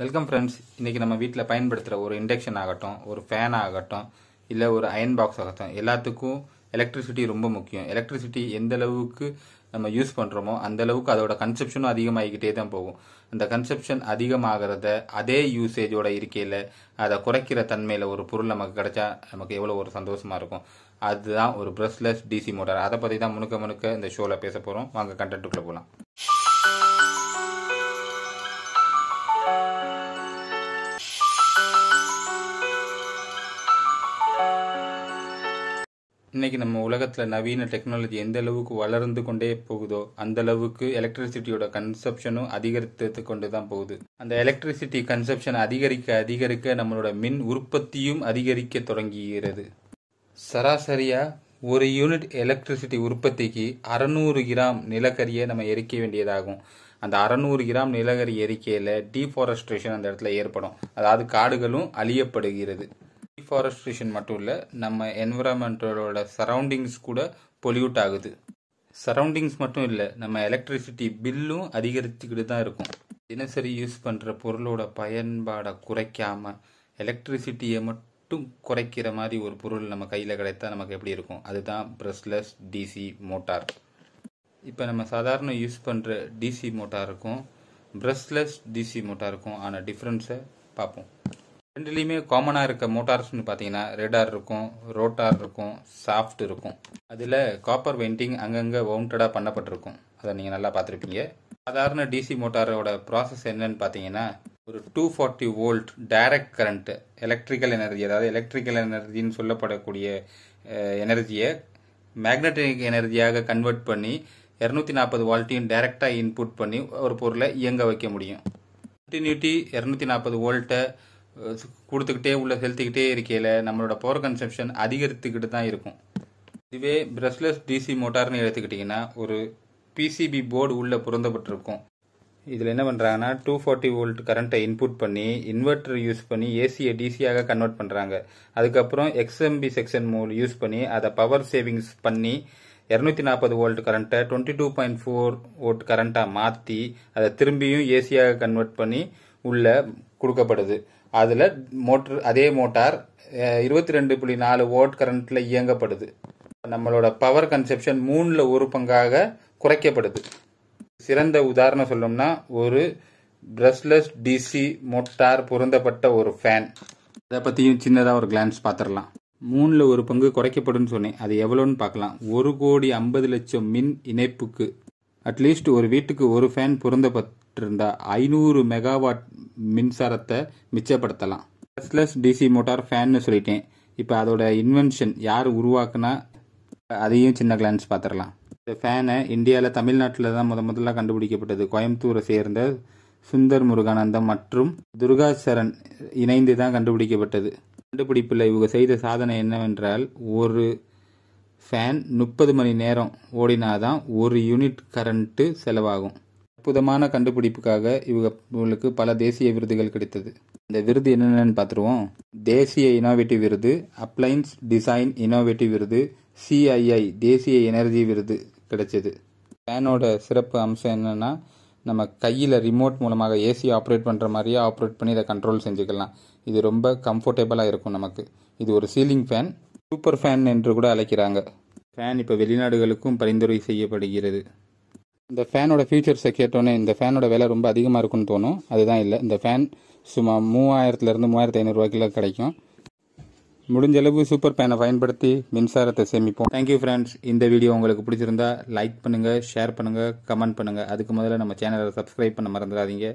Welcome friends இன்றைக்கி நம்ம வீட்டில் பயன்படுத்துகிற ஒரு இண்டக்ஷன் ஆகட்டும் ஒரு ஃபேன் ஆகட்டும் இல்லை ஒரு அயன் பாக்ஸ் ஆகட்டும் எல்லாத்துக்கும் எலக்ட்ரிசிட்டி ரொம்ப முக்கியம். எலக்ட்ரிசிட்டி எந்த அளவுக்கு நம்ம யூஸ் பண்ணுறோமோ அந்த அளவுக்கு அதோட கன்செப்ஷனும் அதிகமாகிக்கிட்டே தான் போகும். அந்த கன்செப்ஷன் அதிகமாகிறத அதே யூசேஜோட இருக்கையில் அதை குறைக்கிற தன்மையில் ஒரு பொருள் நமக்கு கிடைச்சா நமக்கு எவ்வளோ ஒரு சந்தோஷமாக இருக்கும். அதுதான் ஒரு ப்ரெஷ்லெஸ் டிசி மோட்டார் அதை பற்றி தான் முழுக்க முழுக்க இந்த ஷோவில் பேச போகிறோம் வாங்க கண்டென்ட்டுக்குள்ளே போகலாம் இன்றைக்கி நம்ம உலகத்தில் நவீன டெக்னாலஜி எந்த அளவுக்கு வளர்ந்து கொண்டே போகுதோ அந்த அளவுக்கு எலக்ட்ரிசிட்டியோட கன்சப்ஷனும் அதிகரித்து கொண்டு தான் போகுது. அந்த எலக்ட்ரிசிட்டி கன்சப்ஷன் அதிகரிக்க அதிகரிக்க நம்மளோட மின் உற்பத்தியும் அதிகரிக்க தொடங்குகிறது. சராசரியாக ஒரு யூனிட் எலக்ட்ரிசிட்டி உற்பத்திக்கு அறநூறு கிராம் நிலக்கரியை நம்ம எரிக்க வேண்டியதாகும். அந்த அறநூறு கிராம் நிலக்கரி எரிக்கையில் டீஃபாரஸ்ட்ரேஷன் அந்த இடத்துல ஏற்படும். அதாவது காடுகளும் அழியப்படுகிறது. டீஃபாரஸ்ட்ரேஷன் மட்டும் இல்லை நம்ம என்விரான்மெண்டலோட சரௌண்டிங்ஸ் கூட பொல்யூட் ஆகுது. சரௌண்டிங்ஸ் மட்டும் இல்லை நம்ம எலக்ட்ரிசிட்டி பில்லும் அதிகரிச்சுக்கிட்டு தான் இருக்கும். தினசரி யூஸ் பண்ணுற பொருளோட பயன்பாடை குறைக்காம எலக்ட்ரிசிட்டியை மட்டும் குறைக்கிற மாதிரி ஒரு பொருள் நம்ம கையில் கிடைத்தா நமக்கு எப்படி இருக்கும்? அதுதான் ப்ரெஸ்லெஸ் டிசி மோட்டார் இப்போ நம்ம சாதாரண யூஸ் பண்ணுற டிசி மோட்டாருக்கும் ப்ரெஸ்லெஸ் டிசி மோட்டாருக்கும் ஆன டிஃப்ரென்ஸை பார்ப்போம். ரெண்டுலேயுமே காமனாக இருக்க மோட்டார்ஸ்னு பார்த்தீங்கன்னா ரெடார் இருக்கும் ரோட்டார் இருக்கும் சாஃப்ட் இருக்கும். அதில் காப்பர் வெயிண்டிங் அங்கங்கே வவுண்டடாக பண்ணப்பட்டிருக்கும். அதை நீங்கள் நல்லா பார்த்துருப்பீங்க. சாதாரண டிசி மோட்டாரோட ப்ராசஸ் என்னன்னு பார்த்தீங்கன்னா ஒரு two forty volt direct current electrical energy அதாவது எலக்ட்ரிக்கல் எனர்ஜின்னு சொல்லப்படக்கூடிய எனர்ஜியை மேக்னட்டிக் எனர்ஜியாக கன்வெர்ட் பண்ணி இரநூத்தி நாற்பது வால்ட்டையும் டைரெக்டாக இன்புட் பண்ணி ஒரு பொருளை இயங்க வைக்க முடியும். கண்டினியூட்டி இரநூத்தி நாற்பது வோல்ட்டை கொடுத்துக்கிட்டே உள்ள செலுத்திக்கிட்டே இருக்கையில் நம்மளோட பவர் கன்சப்ஷன் அதிகரித்துக்கிட்டு தான் இருக்கும். இதுவே பிரஷ்லெஸ் டிசி மோட்டார்னு எடுத்துக்கிட்டிங்கன்னா ஒரு பிசிபி போர்டு உள்ளே பொருந்தப்பட்டிருக்கும். இதில் என்ன பண்ணுறாங்கன்னா டூ ஃபார்ட்டி வோல்ட் கரண்ட்டை இன்புட் பண்ணி இன்வெர்டர் யூஸ் பண்ணி ஏசியை டிசியாக கன்வெர்ட் பண்ணுறாங்க அதுக்கப்புறம் எக்ஸ்எம்பி செக்ஷன் மோல் யூஸ் பண்ணி அதை பவர் சேவிங்ஸ் பண்ணி இரநூத்தி நாற்பது வோல்ட் கரண்ட்டை twenty two point four volt கரண்ட்டாக மாற்றி அதை திரும்பியும் ஏசியாக கன்வெர்ட் பண்ணி உள்ள கொடுக்கப்படுது. அதில் மோட்ரு அதே மோட்டார் இருபத்தி ரெண்டு புள்ளி நாலு ஓட் கரண்ட்டில் இயங்கப்படுது. நம்மளோட பவர் கன்செப்ஷன் மூணில் ஒரு பங்காக குறைக்கப்படுது. சிறந்த உதாரணம் சொல்லணும்னா ஒரு பிரஷ்லெஸ் டிசி மோட்டார் பொருந்தப்பட்ட ஒரு ஃபேன் அதை பற்றியும் சின்னதாக ஒரு கிளான்ஸ் பார்த்துடலாம் மூணில் ஒரு பங்கு குறைக்கப்படும் சொன்னேன். அது எவ்வளோன்னு பார்க்கலாம் ஒரு கோடி ஐம்பது லட்சம் மின் இணைப்புக்கு அட்லீஸ்ட் ஒரு வீட்டுக்கு ஒரு ஃபேன் பொருந்தப்பட்டிருந்தா ஐநூறு மெகாவாட் மின்சாரத்தை மிச்சப்படுத்தலாம். பிரஷ்லெஸ் டிசி மோட்டார் ஃபேன்னு சொல்லிட்டேன். இப்போ அதோட இன்வென்ஷன் யார் உருவாக்குனா அதையும் சின்ன கிளான்ஸ் பார்த்துடலாம். இந்த ஃபேனை இந்தியாவில் தமிழ்நாட்டில் தான் முத முதல்ல கண்டுபிடிக்கப்பட்டது. கோயம்புத்தூரை சேர்ந்த சுந்தர் முருகானந்தம் மற்றும் துர்கா சரண் இணைந்து தான் கண்டுபிடிக்கப்பட்டது. கண்டுபிடிப்பில் இவங்க செய்த சாதனை என்னவென்றால் ஒரு ஃபேன் முப்பது மணி நேரம் ஓடினாதான் ஒரு யூனிட் கரண்ட்டு செலவாகும். அற்புதமான கண்டுபிடிப்புக்காக இவங்க இவங்களுக்கு பல தேசிய விருதுகள் கிடைத்தது. இந்த விருது என்னென்னு பார்த்துருவோம். தேசிய இனோவேட்டிவ் விருது அப்ளைன்ஸ் டிசைன் இனோவேட்டிவ் விருது சிஐஐ தேசிய எனர்ஜி விருது கிடைச்சது. ஃபேனோட சிறப்பு அம்சம் என்னென்னா நம்ம கையில் ரிமோட் மூலமாக ஏசி ஆப்ரேட் பண்ணுற மாதிரியே ஆப்ரேட் பண்ணி இதை கண்ட்ரோல் செஞ்சுக்கலாம். இது ரொம்ப கம்ஃபர்டபுளாக இருக்கும் நமக்கு. இது ஒரு சீலிங் ஃபேன் சூப்பர் ஃபேன் என்று கூட அழைக்கிறாங்க. ஃபேன் இப்போ வெளிநாடுகளுக்கும் பரிந்துரை செய்யப்படுகிறது. இந்த ஃபேனோட ஃபீச்சர்ஸை கேட்டோன்னே இந்த ஃபேனோட விலை ரொம்ப அதிகமாக இருக்குன்னு தோணும். அதுதான் இல்லை. இந்த ஃபேன் சும்மா மூவாயிரத்துலேருந்து மூவாயிரத்து ஐநூறுரூவாய்க்குள்ள கிடைக்கும். முடிஞ்ச அளவு சூப்பர் ஃபேனை பயன்படுத்தி மின்சாரத்தை சேமிப்போம். தேங்க்யூ ஃப்ரெண்ட்ஸ் இந்த வீடியோ உங்களுக்கு பிடிச்சிருந்தா லைக் பண்ணுங்கள் ஷேர் பண்ணுங்கள் கமெண்ட் பண்ணுங்கள் அதுக்கு முதல்ல நம்ம சேனலை சப்ஸ்கிரைப் பண்ண மறந்துடாதீங்க.